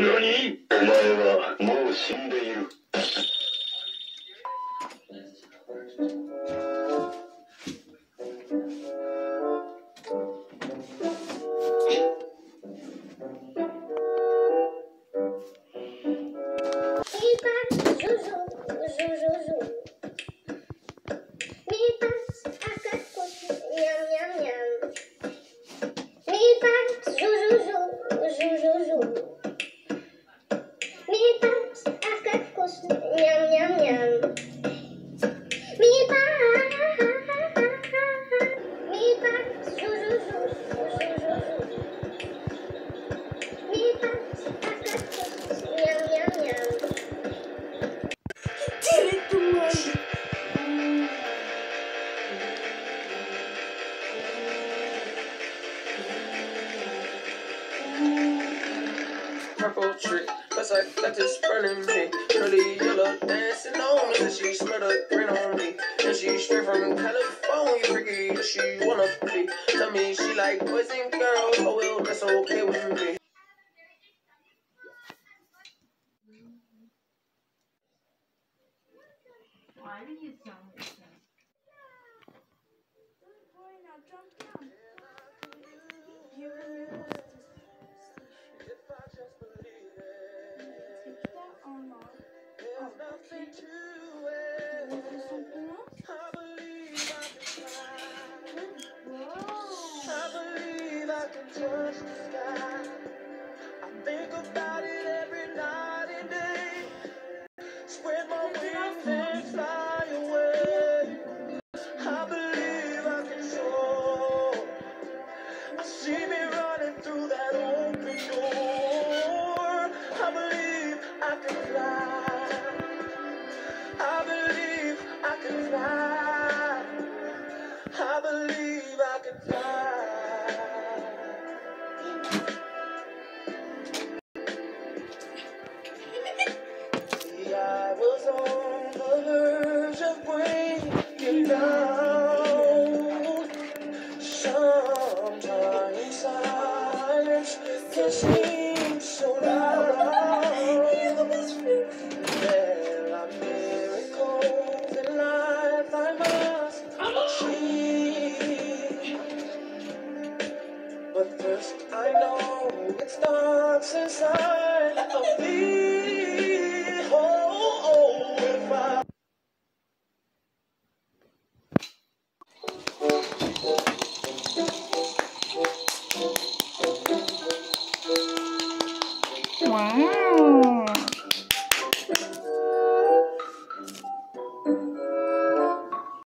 何お前はもう死んでいる。Purple tree. That's like that just burning me. Curly yellow dancing on me. She smell the green on me. And she straight from California. Freaky, she wanna be. Tell me she like boys and girls. Oh well, that's okay with me. Why do you sound like that? Boy, now jump down. Oh, okay. Can seem so loud. There are miracles in life I must achieve. But first I know it starts inside of me. Mm.